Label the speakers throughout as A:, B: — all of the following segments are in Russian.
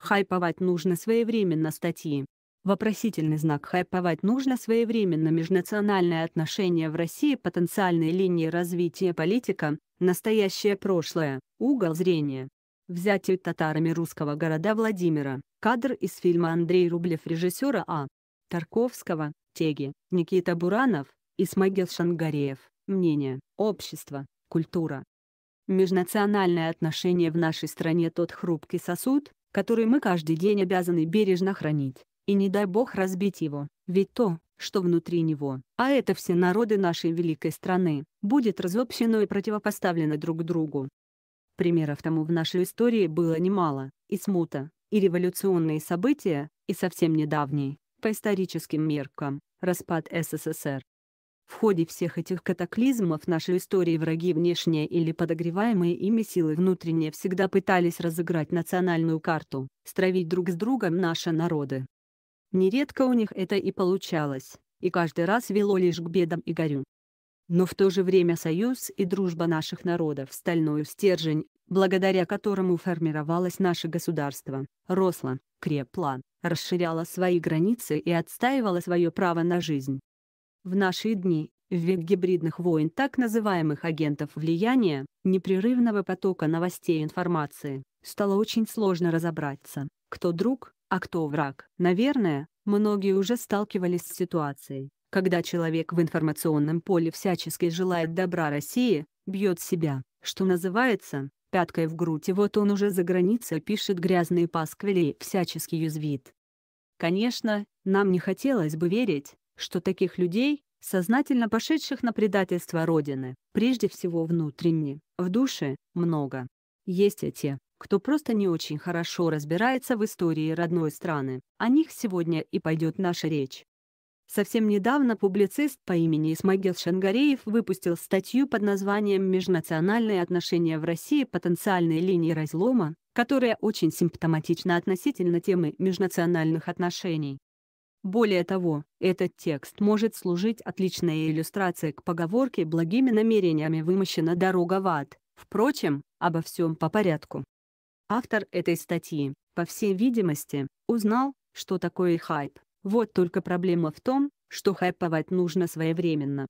A: Хайповать нужно своевременно статьи. Вопросительный знак хайповать нужно своевременно межнациональные отношения в России потенциальные линии развития политика, настоящее прошлое, угол зрения. Взятие татарами русского города Владимира, кадр из фильма Андрей Рублев. Режиссера А. Тарковского, Теги, Никита Буранов, Исмагил Шангареев, мнение, общество, культура. Межнациональные отношения в нашей стране. Тот хрупкий сосуд, который мы каждый день обязаны бережно хранить, и не дай бог разбить его, ведь то, что внутри него, а это все народы нашей великой страны, будет разобщено и противопоставлено друг другу. Примеров тому в нашей истории было немало, и смута, и революционные события, и совсем недавний, по историческим меркам, распад СССР. В ходе всех этих катаклизмов нашей истории враги внешние или подогреваемые ими силы внутренние всегда пытались разыграть национальную карту, стравить друг с другом наши народы. Нередко у них это и получалось, и каждый раз вело лишь к бедам и горю. Но в то же время союз и дружба наших народов – стальной стержень, благодаря которому формировалось наше государство, росло, крепло, расширяло свои границы и отстаивало свое право на жизнь. В наши дни, в век гибридных войн так называемых агентов влияния, непрерывного потока новостей и информации, стало очень сложно разобраться, кто друг, а кто враг. Наверное, многие уже сталкивались с ситуацией, когда человек в информационном поле всячески желает добра России, бьет себя, что называется, пяткой в грудь и вот он уже за границей пишет грязные пасквили всячески язвит. Конечно, нам не хотелось бы верить, что таких людей, сознательно пошедших на предательство Родины, прежде всего внутренне, в душе, много. Есть и те, кто просто не очень хорошо разбирается в истории родной страны, о них сегодня и пойдет наша речь. Совсем недавно публицист по имени Исмагил Шангареев выпустил статью под названием «Межнациональные отношения в России. Потенциальные линии разлома», которая очень симптоматична относительно темы межнациональных отношений. Более того, этот текст может служить отличной иллюстрацией к поговорке «благими намерениями вымощена дорога в ад». Впрочем, обо всем по порядку. Автор этой статьи, по всей видимости, узнал, что такое хайп. Вот только проблема в том, что хайповать нужно своевременно.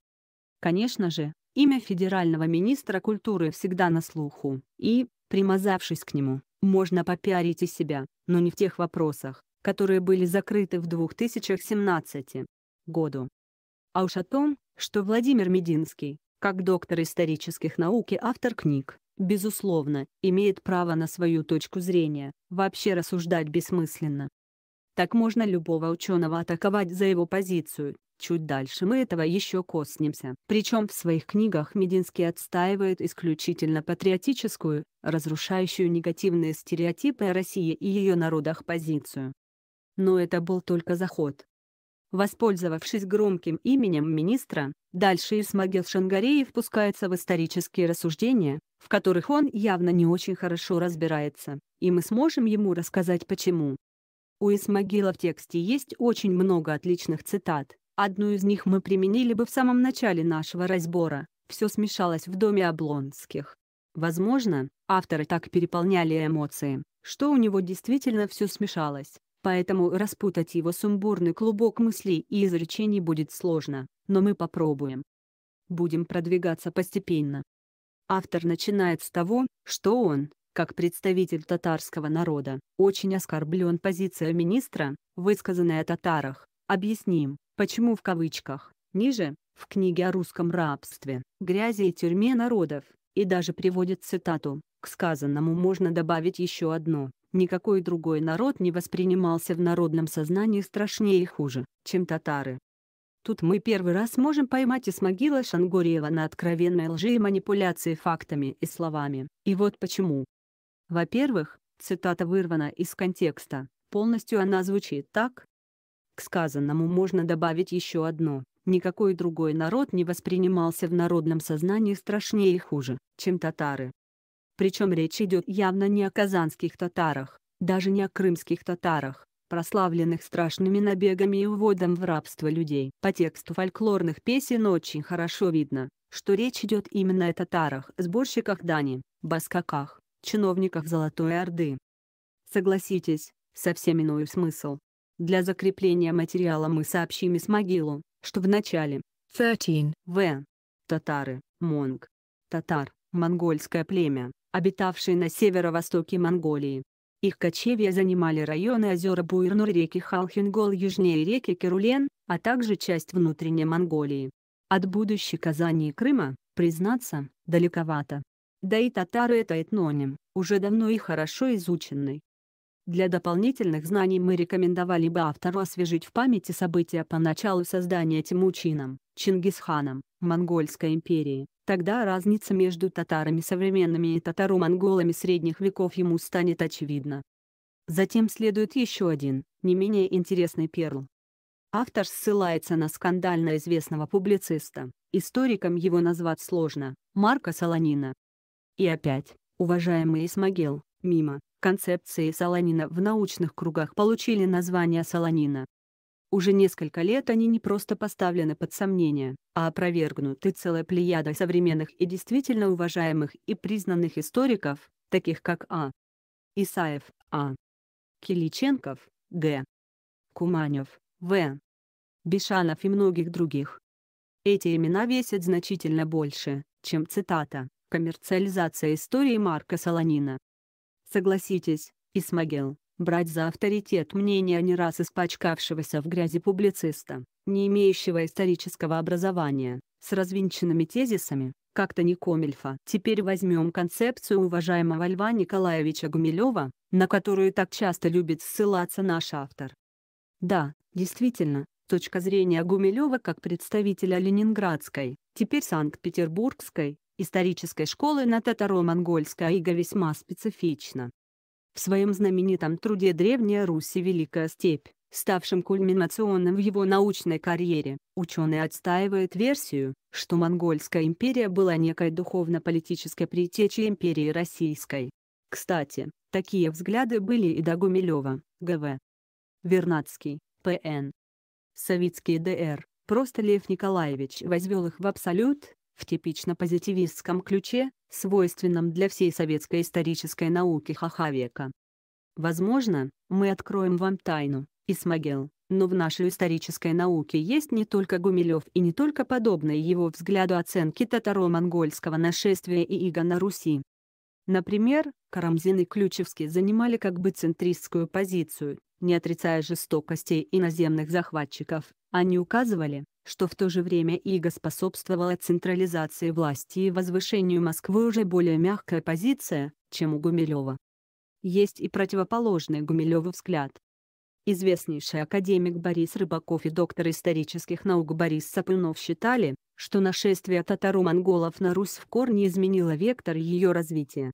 A: Конечно же, имя федерального министра культуры всегда на слуху, и, примазавшись к нему, можно попиарить и себя, но не в тех вопросах, которые были закрыты в 2017 году. А уж о том, что Владимир Мединский, как доктор исторических наук и автор книг, безусловно, имеет право на свою точку зрения, вообще рассуждать бессмысленно. Так можно любого ученого атаковать за его позицию, чуть дальше мы этого еще коснемся. Причем в своих книгах Мединский отстаивает исключительно патриотическую, разрушающую негативные стереотипы о России и ее народах позицию но это был только заход. Воспользовавшись громким именем министра, дальше Исмагил Шангареев пускается в исторические рассуждения, в которых он явно не очень хорошо разбирается, и мы сможем ему рассказать почему. У Исмагила в тексте есть очень много отличных цитат, одну из них мы применили бы в самом начале нашего разбора, все смешалось в доме Облонских. Возможно, авторы так переполняли эмоции, что у него действительно все смешалось, Поэтому распутать его сумбурный клубок мыслей и изречений будет сложно, но мы попробуем. Будем продвигаться постепенно. Автор начинает с того, что он, как представитель татарского народа, очень оскорблен позицией министра, высказанной о татарах. Объясним, почему в кавычках, ниже, в книге о русском рабстве, грязи и тюрьме народов, и даже приводит цитату, к сказанному можно добавить еще одно. Никакой другой народ не воспринимался в народном сознании страшнее и хуже, чем татары. Тут мы первый раз можем поймать Исмагила Шангуриева на откровенной лжи и манипуляции фактами и словами. И вот почему. Во-первых, цитата вырвана из контекста, полностью она звучит так. К сказанному можно добавить еще одно. Никакой другой народ не воспринимался в народном сознании страшнее и хуже, чем татары. Причем речь идет явно не о казанских татарах, даже не о крымских татарах, прославленных страшными набегами и уводом в рабство людей. По тексту фольклорных песен очень хорошо видно, что речь идет именно о татарах, сборщиках дани, баскаках, чиновниках Золотой Орды. Согласитесь, совсем иной смысл. Для закрепления материала мы сообщим Исмагилу, что в начале 13 в. Татары, Монг. Татар, монгольское племя, обитавшее на северо-востоке Монголии. Их кочевья занимали районы озера Буйрнур реки Халхингол южнее реки Керулен, а также часть внутренней Монголии. От будущей Казани и Крыма, признаться, далековато. Да и татары это этноним, уже давно и хорошо изученный. Для дополнительных знаний мы рекомендовали бы автору освежить в памяти события по началу создания Тимучином, Чингисханом, Монгольской империи. Тогда разница между татарами современными и татаро-монголами средних веков ему станет очевидна. Затем следует еще один, не менее интересный перл. Автор ссылается на скандально известного публициста, историком его назвать сложно, Марка Солонина. И опять, уважаемый Исмагил, мимо, концепции солонина в научных кругах получили название солонина. Уже несколько лет они не просто поставлены под сомнение, а опровергнуты целой плеядой современных и действительно уважаемых и признанных историков, таких как А. Исаев, А. Киличенков, Г. Куманев, В. Бишанов и многих других. Эти имена весят значительно больше, чем цитата «Коммерциализация истории Марка Солонина». Согласитесь, Исмагел, брать за авторитет мнения не раз испачкавшегося в грязи публициста, не имеющего исторического образования, с развинченными тезисами, как-то не Комельфа. Теперь возьмем концепцию уважаемого Льва Николаевича Гумилева, на которую так часто любит ссылаться наш автор. Да, действительно, точка зрения Гумилева как представителя Ленинградской, теперь Санкт-Петербургской, исторической школы на татаро-монгольской иго весьма специфична. В своем знаменитом труде «Древняя Русь и Великая Степь», ставшем кульминационным в его научной карьере, ученый отстаивает версию, что Монгольская империя была некой духовно-политической предтечей империи Российской. Кстати, такие взгляды были и до Гумилева, Г.В. Вернадский, П.Н. Советский ДР, просто Лев Николаевич возвел их в абсолют, в типично позитивистском ключе, свойственном для всей советской исторической науки ха века. Возможно, мы откроем вам тайну, Исмагел, но в нашей исторической науке есть не только Гумилев и не только подобные его взгляду оценки татаро-монгольского нашествия и иго на Руси. Например, Карамзин и Ключевский занимали как бы центристскую позицию, не отрицая жестокостей иноземных захватчиков, они указывали, что в то же время иго способствовало централизации власти и возвышению Москвы уже более мягкая позиция, чем у Гумилева. Есть и противоположный Гумилеву взгляд. Известнейший академик Борис Рыбаков и доктор исторических наук Борис Сапунов считали, что нашествие татаро-монголов на Русь в корне изменило вектор ее развития.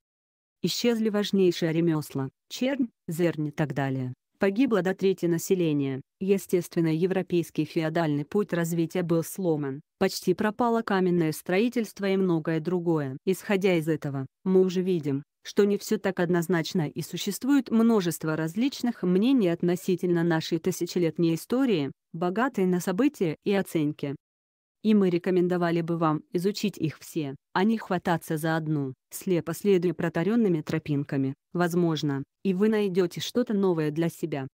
A: Исчезли важнейшие ремесла, чернь, зерни и так далее. Погибло до трети населения. Естественно, европейский феодальный путь развития был сломан. Почти пропало каменное строительство и многое другое. Исходя из этого, мы уже видим, что не все так однозначно и существует множество различных мнений относительно нашей тысячелетней истории, богатой на события и оценки и мы рекомендовали бы вам изучить их все, а не хвататься за одну, слепо следуя протаренными тропинками. Возможно, и вы найдете что-то новое для себя.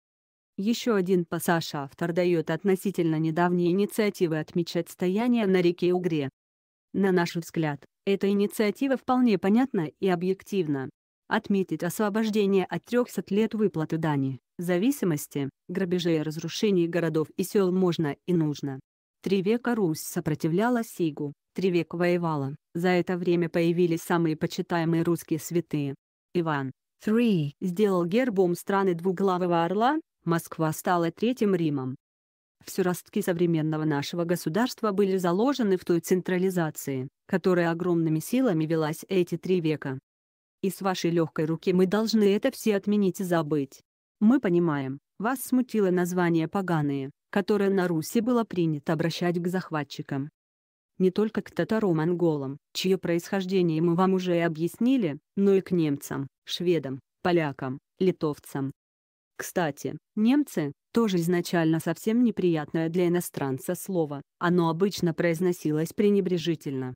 A: Еще один пассаж автор дает относительно недавней инициативы отмечать стояние на реке Угре. На наш взгляд, эта инициатива вполне понятна и объективна. Отметить освобождение от 300 лет выплаты дани, зависимости, грабежей и разрушений городов и сел можно и нужно. Три века Русь сопротивлялась Сигу, три века воевала. За это время появились самые почитаемые русские святые. Иван III сделал гербом страны двуглавого орла, Москва стала Третьим Римом. Все ростки современного нашего государства были заложены в той централизации, которая огромными силами велась эти три века. И с вашей легкой руки мы должны это все отменить и забыть. Мы понимаем, вас смутило название «поганые», которое на Руси было принято обращать к захватчикам. Не только к татаро-монголам, чье происхождение мы вам уже и объяснили, но и к немцам, шведам, полякам, литовцам. Кстати, немцы – тоже изначально совсем неприятное для иностранца слово, оно обычно произносилось пренебрежительно.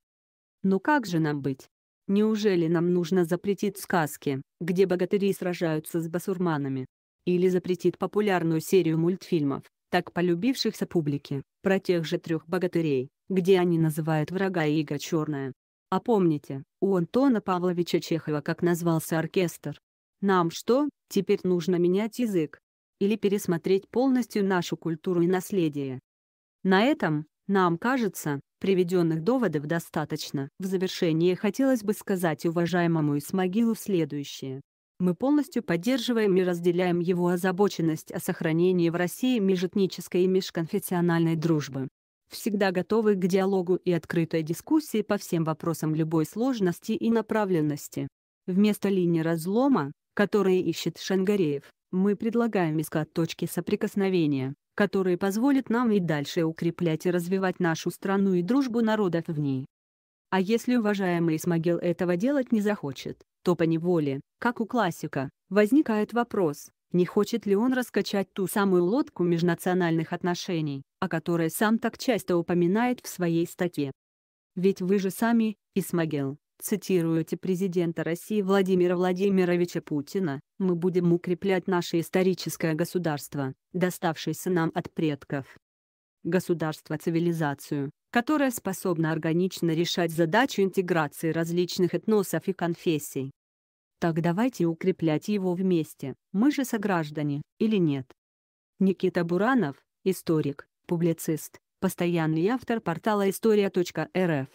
A: Но как же нам быть? Неужели нам нужно запретить сказки, где богатыри сражаются с басурманами? или запретит популярную серию мультфильмов, так полюбившихся публике, про тех же трех богатырей, где они называют врага Иго Черное. А помните, у Антона Павловича Чехова как назвался оркестр? Нам что, теперь нужно менять язык? Или пересмотреть полностью нашу культуру и наследие? На этом, нам кажется, приведенных доводов достаточно. В завершение хотелось бы сказать уважаемому Исмагилу следующее. Мы полностью поддерживаем и разделяем его озабоченность о сохранении в России межэтнической и межконфессиональной дружбы. Всегда готовы к диалогу и открытой дискуссии по всем вопросам любой сложности и направленности. Вместо линии разлома, которые ищет Шангареев, мы предлагаем искать точки соприкосновения, которые позволят нам и дальше укреплять и развивать нашу страну и дружбу народов в ней. А если уважаемый Исмагил этого делать не захочет, то по неволе, как у классика, возникает вопрос, не хочет ли он раскачать ту самую лодку межнациональных отношений, о которой сам так часто упоминает в своей статье. Ведь вы же сами, Исмагил, цитируете президента России Владимира Владимировича Путина, мы будем укреплять наше историческое государство, доставшееся нам от предков. Государство-цивилизацию, которое способно органично решать задачу интеграции различных этносов и конфессий. Так давайте укреплять его вместе, мы же сограждане, или нет? Никита Буранов, историк, публицист, постоянный автор портала история.рф